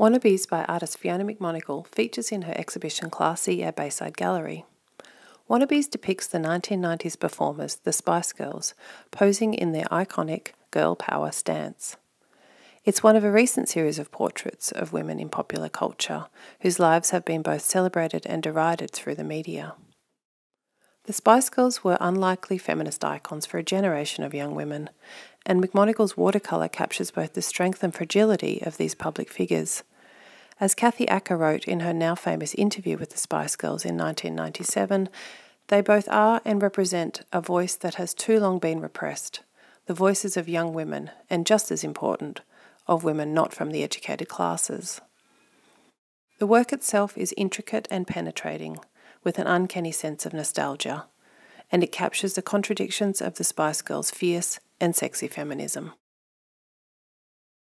Wannabes by artist Fiona McMonagle features in her exhibition Classy at Bayside Gallery. Wannabes depicts the 1990s performers, the Spice Girls, posing in their iconic girl power stance. It's one of a recent series of portraits of women in popular culture whose lives have been both celebrated and derided through the media. The Spice Girls were unlikely feminist icons for a generation of young women, and McMonagle's watercolour captures both the strength and fragility of these public figures. As Kathy Acker wrote in her now famous interview with the Spice Girls in 1997, they both are and represent a voice that has too long been repressed, the voices of young women, and just as important, of women not from the educated classes. The work itself is intricate and penetrating, with an uncanny sense of nostalgia, and it captures the contradictions of the Spice Girls' fierce and sexy feminism.